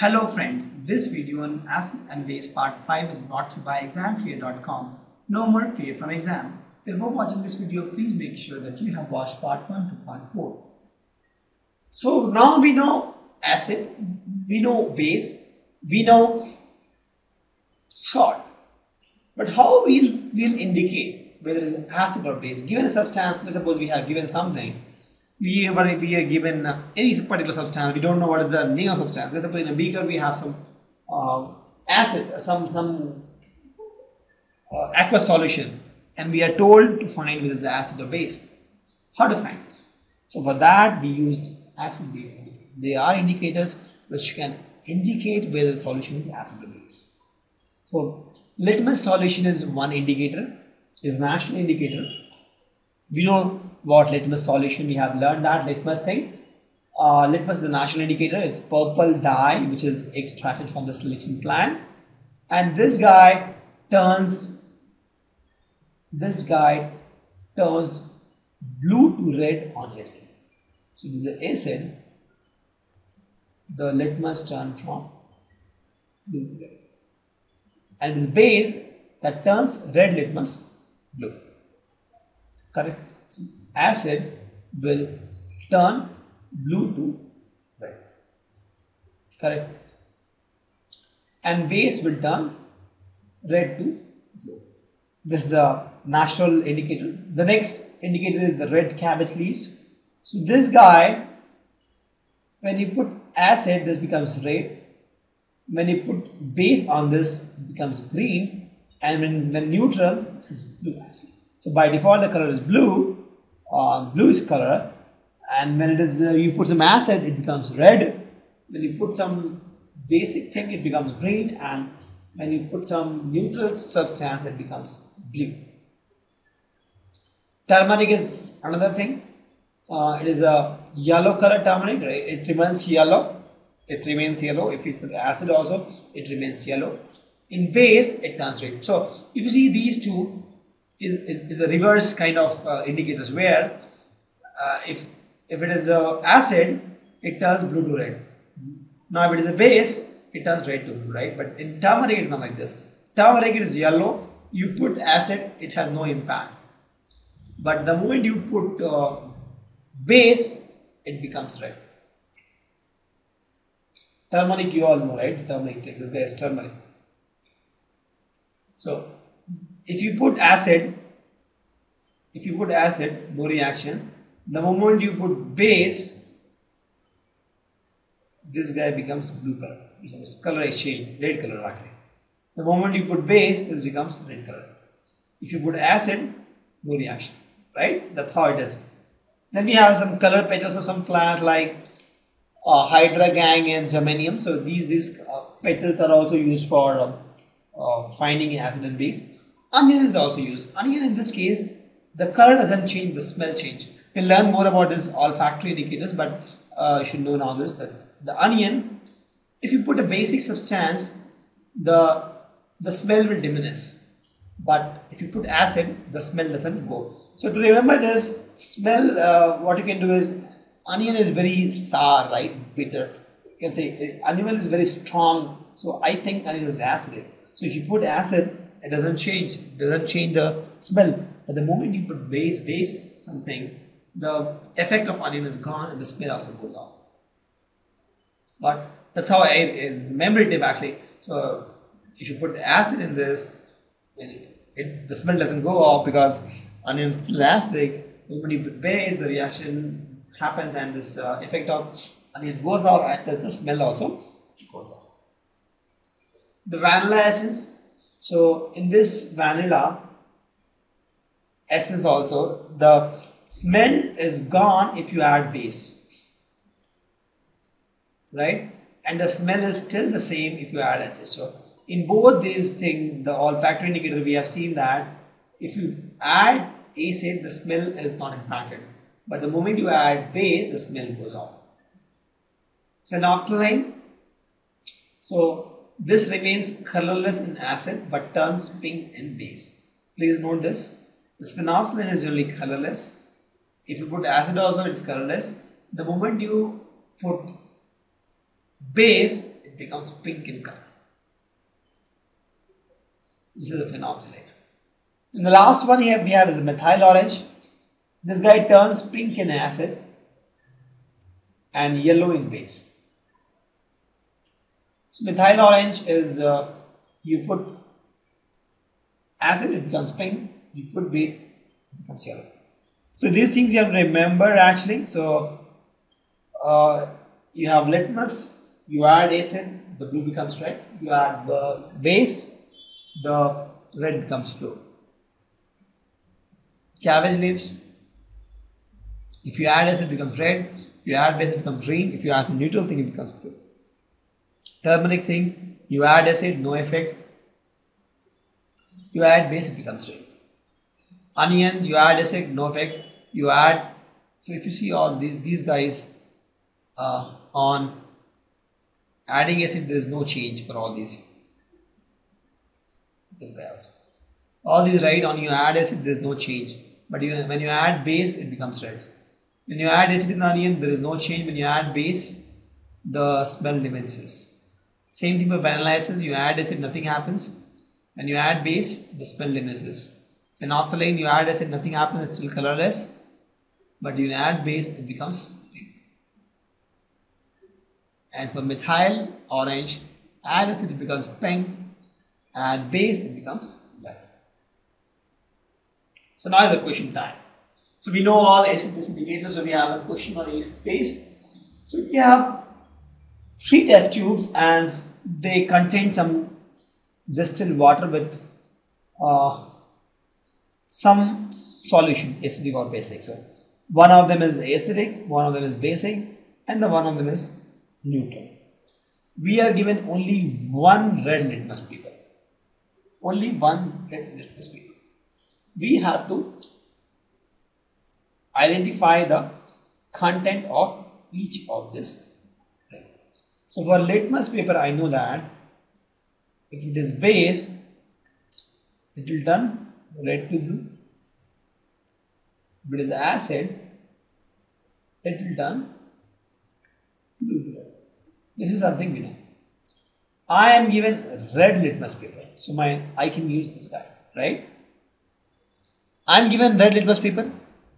Hello friends, this video on acid and base part 5 is brought to you by examfear.com. No more fear from exam. Before watching this video, please make sure that you have watched part 1 to part 4. So now we know acid, we know base, we know salt. But how we'll, we'll indicate whether it's an acid or base? Given a substance, let's suppose we have given something we we are given uh, any particular substance we don't know what is the name of substance. Let's suppose in a beaker we have some uh, acid some some uh, aqueous solution. And we are told to find whether it's acid or base. How to find this? So for that we used acid base indicators. They are indicators which can indicate whether the solution is acid or base. So litmus solution is one indicator is natural indicator we know what litmus solution we have learned? That litmus thing? Uh, litmus is a natural indicator. It's purple dye which is extracted from the lichen plant. And this guy turns this guy turns blue to red on acid. So this is acid. The litmus turn from blue to red. And this base that turns red litmus blue correct acid will turn blue to red. Correct. And base will turn red to blue. This is the natural indicator. The next indicator is the red cabbage leaves. So this guy when you put acid this becomes red. When you put base on this becomes green. And when, when neutral this is blue actually so by default the color is blue uh, is color. And when it is uh, you put some acid it becomes red. When you put some basic thing it becomes green. And when you put some neutral substance it becomes blue. Turmeric is another thing. Uh, it is a yellow color turmeric it remains yellow. It remains yellow. If you put acid also it remains yellow. In base it turns red. So if you see these two is, is, is a reverse kind of uh, indicators where uh, if if it is a acid it turns blue to red. Now if it is a base it turns red to blue right? But in turmeric it's not like this. Turmeric is yellow. You put acid it has no impact. But the moment you put uh, base it becomes red. Turmeric you all know right? Turmeric thing this guy is turmeric so if you put acid, if you put acid, no reaction. The moment you put base, this guy becomes blue color. It's color exchange, red color actually. The moment you put base, this becomes red color. If you put acid, no reaction, right? That's how it is. Then we have some color petals of some plants like uh, Hydrangea and geranium. So these these uh, petals are also used for uh, uh finding acid and base. Onion is also used. Onion in this case, the color doesn't change, the smell change. We'll learn more about this olfactory indicators, but uh, you should know now this that the onion, if you put a basic substance, the the smell will diminish. But if you put acid, the smell doesn't go. So to remember this smell, uh, what you can do is onion is very sour, right? Bitter. You can say uh, onion is very strong. So I think onion is acid. So if you put acid, it doesn't change it doesn't change the smell. But the moment you put base base something the effect of onion is gone and the smell also goes off. But that's how it is. Memory tip actually. So if you put acid in this it, the smell doesn't go off because onion is still acid when you put base the reaction happens and this uh, effect of onion goes off and the, the smell also goes off. The vanilla essence so in this vanilla essence also, the smell is gone if you add base. Right? And the smell is still the same if you add acid. So in both these things, the olfactory indicator, we have seen that if you add acid, the smell is not impacted. But the moment you add base, the smell goes off. Phenolphthalein. So this remains colorless in acid but turns pink in base. Please note this. The phenolphthalein is usually colorless. If you put acid also it's colorless. The moment you put base it becomes pink in color. This is a phenolphthalein. And the last one here we have is methyl orange. This guy turns pink in acid and yellow in base. So methyl orange is uh, you put acid it becomes pink, you put base it becomes yellow. So these things you have to remember actually. So uh, you have litmus, you add acid, the blue becomes red. You add the base, the red becomes blue. Cabbage leaves, if you add acid it becomes red, if you add base it becomes green, if you add neutral thing it becomes blue. Turmeric thing, you add acid, no effect. You add base it becomes red. Onion, you add acid, no effect. You add, so if you see all these, these guys uh, on adding acid there is no change for all these this guy also all these right on you add acid there is no change but you, when you add base it becomes red when you add acid in the onion there is no change when you add base the smell diminishes same thing for vanilla you add acid nothing happens when you add base the smell diminishes in lane, you add acid nothing happens it's still colorless but you add base it becomes pink. and for methyl orange add acid it becomes pink and base it becomes black. So now is the question time. So we know all acid base indicators so we have a question on acid base. So we have three test tubes and they contain some distilled water with uh, some solution acidic or basic. So one of them is acidic, one of them is basic and the one of them is neutral. We are given only one red litmus paper. Only one red litmus paper. We have to identify the content of each of this. So for litmus paper, I know that if it is base, it will turn red to blue. If it is acid, it will turn blue to red. this is something we know. I am given red litmus paper. So my I can use this guy, right? I am given red litmus paper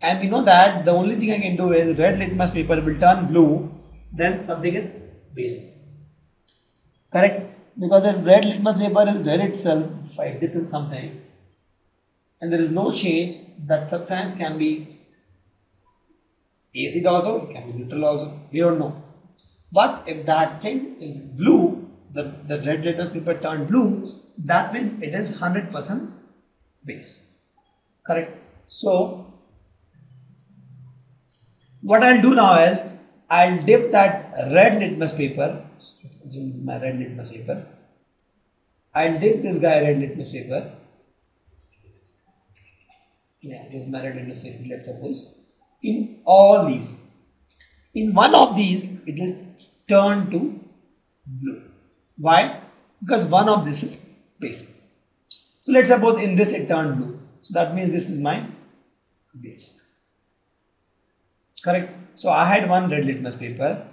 and we know that the only thing I can do is red litmus paper will turn blue then something is basic. Correct? Because the red litmus paper is red itself, if I dip in something and there is no change, that substance can be acid also, it can be neutral also, we don't know. But if that thing is blue, the, the red litmus paper turned blue, that means it is 100% base. Correct? So, what I'll do now is, I'll dip that red litmus paper, this is my red litmus paper, I'll dip this guy red litmus paper, yeah, this is my red litmus paper, let's suppose, in all these. In one of these, it will turn to blue. Why? Because one of this is base. So let's suppose in this it turned blue. So that means this is my base. Correct? So I had one red litmus paper.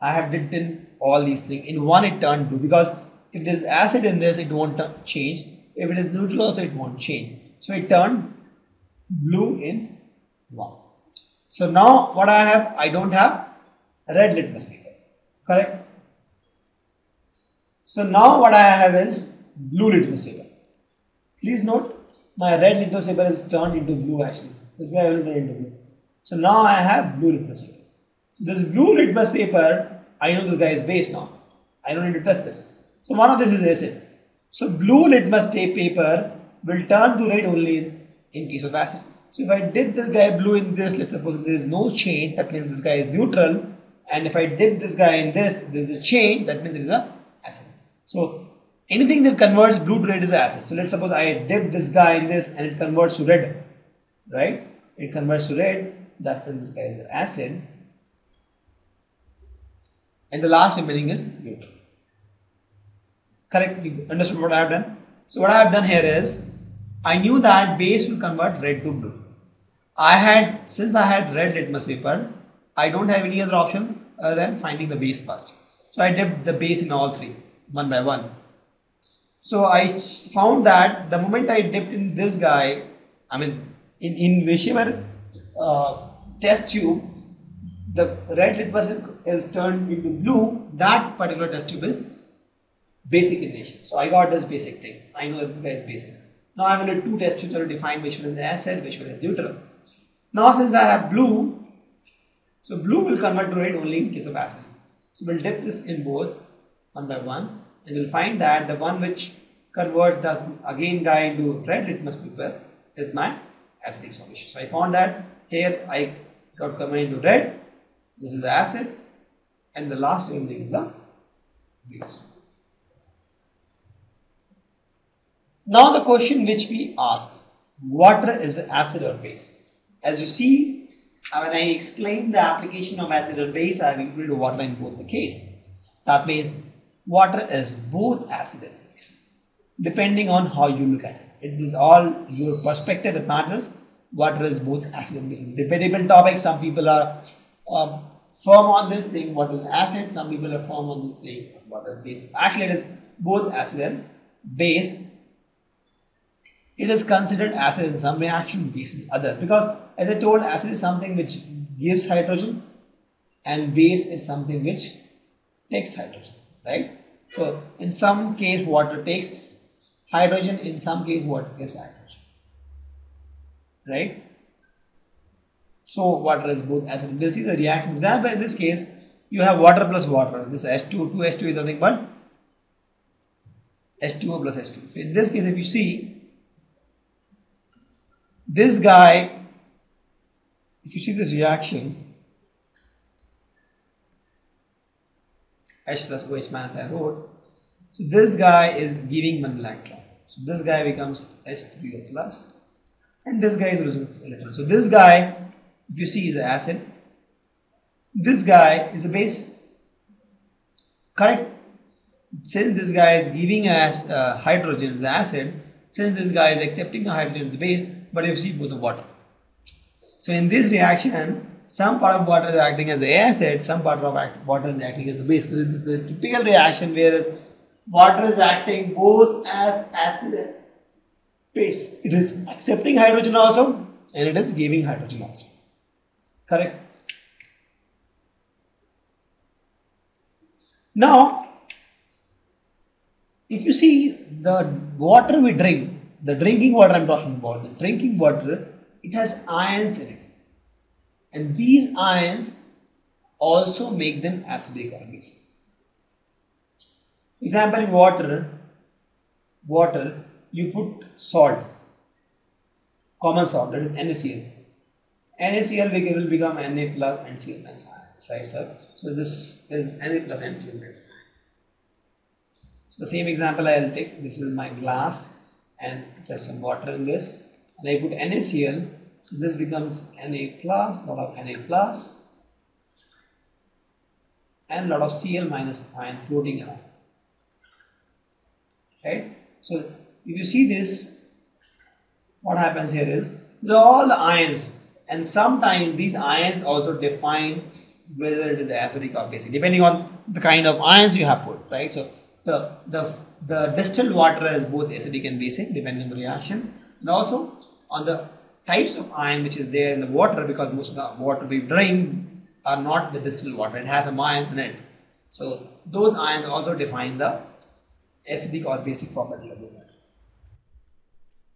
I have dipped in all these things. In one it turned blue because if there is acid in this it won't change. If it is neutral also it won't change. So it turned blue in one. So now what I have, I don't have red litmus paper correct so now what I have is blue litmus paper please note my red litmus paper is turned into blue actually this guy will turn into blue so now I have blue paper this blue litmus paper I know this guy is base now I don't need to test this. So one of this is acid so blue litmus paper will turn to red only in case of acid. So if I dip this guy blue in this let's suppose there is no change that means this guy is neutral. And if I dip this guy in this, there is a change, that means it is a acid. So anything that converts blue to red is acid. So let's suppose I dip this guy in this and it converts to red, right? It converts to red, that means this guy is acid. And the last remaining is neutral. Correct? You understood what I have done? So what I have done here is, I knew that base will convert red to blue. I had, since I had red litmus paper, I don't have any other option other than finding the base first. So I dipped the base in all three, one by one. So I found that the moment I dipped in this guy, I mean, in, in whichever uh, test tube, the red litmus is turned into blue, that particular test tube is basic in nature. So I got this basic thing. I know that this guy is basic. Now I'm going to two test tubes to define which one is acid, which one is neutral. Now since I have blue, so blue will convert to red only in case of acid. So we'll dip this in both one by one and we'll find that the one which converts the again guy into red litmus paper is my acidic solution. So I found that here I got converted into red, this is the acid and the last remaining is the base. Now the question which we ask, water is acid or base? As you see, when I explained the application of acid or base, I have included water in both the case. That means water is both acid and base, depending on how you look at it. It is all your perspective that matters. Water is both acid and base. It's debatable topic. Some people are um, firm on this saying what is acid. Some people are firm on this saying what is base. Actually, it is both acid and base it is considered acid in some reaction, base in others. Because as I told, acid is something which gives hydrogen and base is something which takes hydrogen, right? So in some case water takes hydrogen, in some case water gives hydrogen, right? So water is both acid. We'll see the reaction. Example in this case, you have water plus water. This H2, 2H2 is nothing but H2O plus H2. So in this case, if you see, this guy, if you see this reaction, H plus OH minus I wrote, so this guy is giving one electron. So this guy becomes H3O plus and this guy is losing electron. So this guy, if you see is an acid, this guy is a base, correct? Since this guy is giving us uh, hydrogen as an acid, since this guy is accepting a hydrogen as base, but you see both of water. So in this reaction, some part of water is acting as a acid, some part of water is acting as a base. So this is a typical reaction where water is acting both as acid base. It is accepting hydrogen also and it is giving hydrogen also. Correct? Now, if you see the water we drink, the drinking water I'm talking about, the drinking water, it has ions in it. And these ions also make them acidic or basic. Example in water, water, you put salt, common salt, that is NaCl. NaCl will become Na plus NCl minus ions, right sir? So this is Na plus NCl minus. So the same example I'll take, this is my glass and there's some water in this and I put NaCl so this becomes Na plus lot of Na plus and lot of Cl minus ion floating around right so if you see this what happens here is all the ions and sometimes these ions also define whether it is acidic or basic depending on the kind of ions you have put right? So the, the, the distilled water is both acidic and basic depending on the reaction. And also on the types of ion which is there in the water because most of the water we drink are not the distilled water it has some ions in it. So those ions also define the acidic or basic property of the water